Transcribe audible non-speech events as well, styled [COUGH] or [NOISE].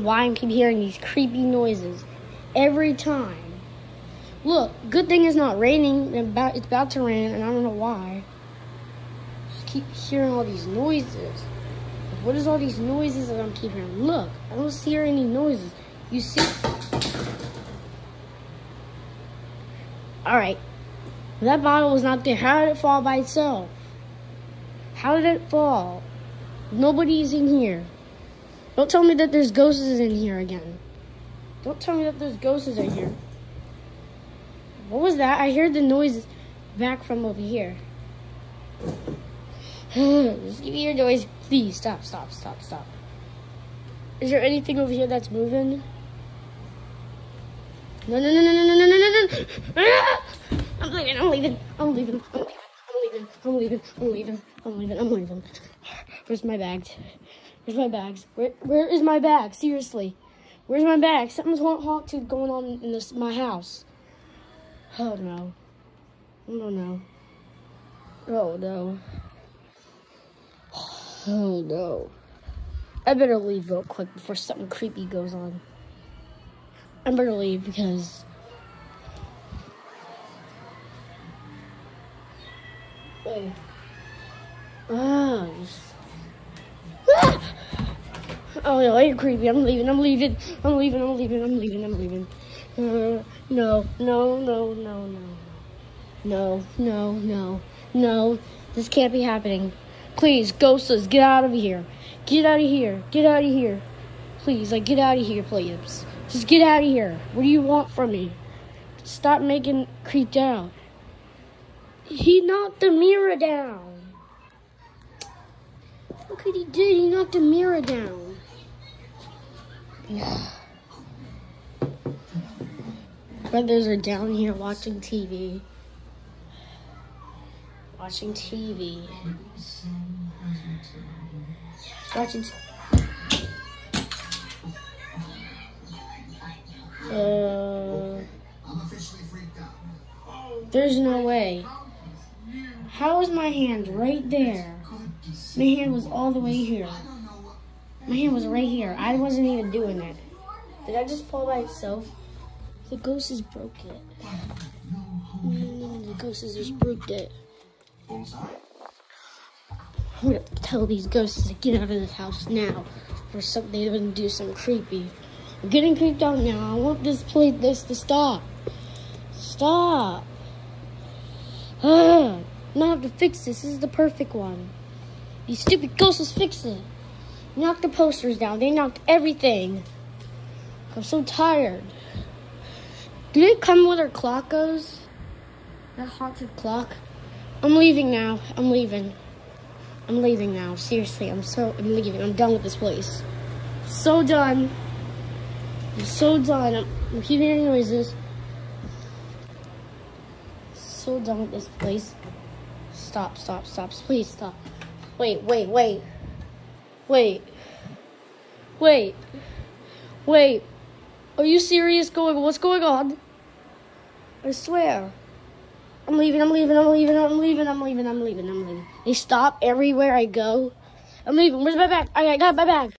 why I keep hearing these creepy noises every time. Look, good thing it's not raining. It's about, it's about to rain, and I don't know why. Just keep hearing all these noises. What is all these noises that I'm keeping hearing? Look, I don't hear any noises. You see? All right. That bottle was not there. How did it fall by itself? How did it fall? Nobody's in here. Don't tell me that there's ghosts in here again. Don't tell me that there's ghosts in here. What was that? I heard the noises back from over here. [SIGHS] Just give me your noise. Please stop, stop, stop, stop. Is there anything over here that's moving? No, no, no, no, no, no, no, no, no. I'm leaving, I'm leaving, I'm leaving, I'm leaving, I'm leaving, I'm leaving, I'm leaving, I'm leaving. Where's my bags? Where's my bags? Where where is my bag? Seriously. Where's my bag? Something's going on in this my house. Oh no. Oh no. Oh no. Oh no. I better leave real quick before something creepy goes on. I better leave because Wait. Ah, Oh no, you're creepy. I'm leaving. I'm leaving. I'm leaving. I'm leaving. I'm leaving. I'm leaving. Uh, no, no, no, no, no, no, no, no, no. This can't be happening. Please, ghostless, get out of here. Get out of here. Get out of here. Please, like, get out of here, please. Just get out of here. What do you want from me? Stop making creeped out. He knocked the mirror down. Look what he did. He knocked the mirror down. Brothers are down here watching TV. Watching TV. Watching. Uh, there's no way. How is my hand right there? My hand was all the way here. My hand was right here. I wasn't even doing it. Did I just fall by itself? The ghost has broke it. Mm, the ghost has just broke it. I'm gonna tell these ghosts to get out of this house now. Or something they're gonna do something creepy. I'm getting creeped out now. I want this play this to stop. Stop. Ah, now I have to fix this. This is the perfect one. These stupid ghosts fix it knocked the posters down. They knocked everything. I'm so tired. Did it come where their clock goes? That haunted clock? I'm leaving now. I'm leaving. I'm leaving now. Seriously, I'm so I'm leaving. I'm done with this place. So done. I'm so done. I'm, I'm hearing noises. So done with this place. Stop, stop, stop. Please stop. Wait, wait, wait. Wait. Wait. Wait. Are you serious? Going? What's going on? I swear. I'm leaving, I'm leaving, I'm leaving, I'm leaving, I'm leaving, I'm leaving, I'm leaving. They stop everywhere I go. I'm leaving. Where's my bag? I got my bag.